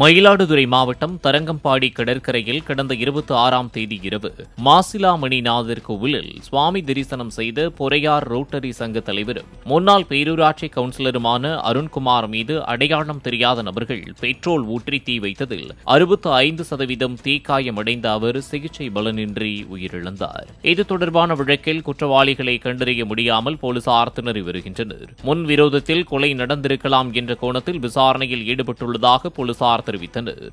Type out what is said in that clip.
மயிலாடுதுறை மாவட்டம் தரங்கம்பாடி கடற்கரையில் கடந்த இருபத்தி ஆறாம் தேதி இரவு மாசிலாமணிநாதர் கோவிலில் சுவாமி தரிசனம் செய்த பொறையார் ரோட்டரி சங்க தலைவரும் முன்னாள் பேரூராட்சி கவுன்சிலருமான அருண்குமார் மீது அடையாளம் தெரியாத நபர்கள் பெட்ரோல் ஊற்றி தீ வைத்ததில் அறுபத்து ஐந்து சதவீதம் தீக்காயமடைந்த அவர் சிகிச்சை பலனின்றி உயிரிழந்தார். இது தொடர்பான வழக்கில் குற்றவாளிகளை கண்டறிய முடியாமல் போலீசார் திணறி வருகின்றனர். முன் விரோதத்தில் கொலை நடந்திருக்கலாம் என்ற கோணத்தில் விசாரணையில் ஈடுபட்டுள்ளதாக போலீசார் தெரிவித்தனர்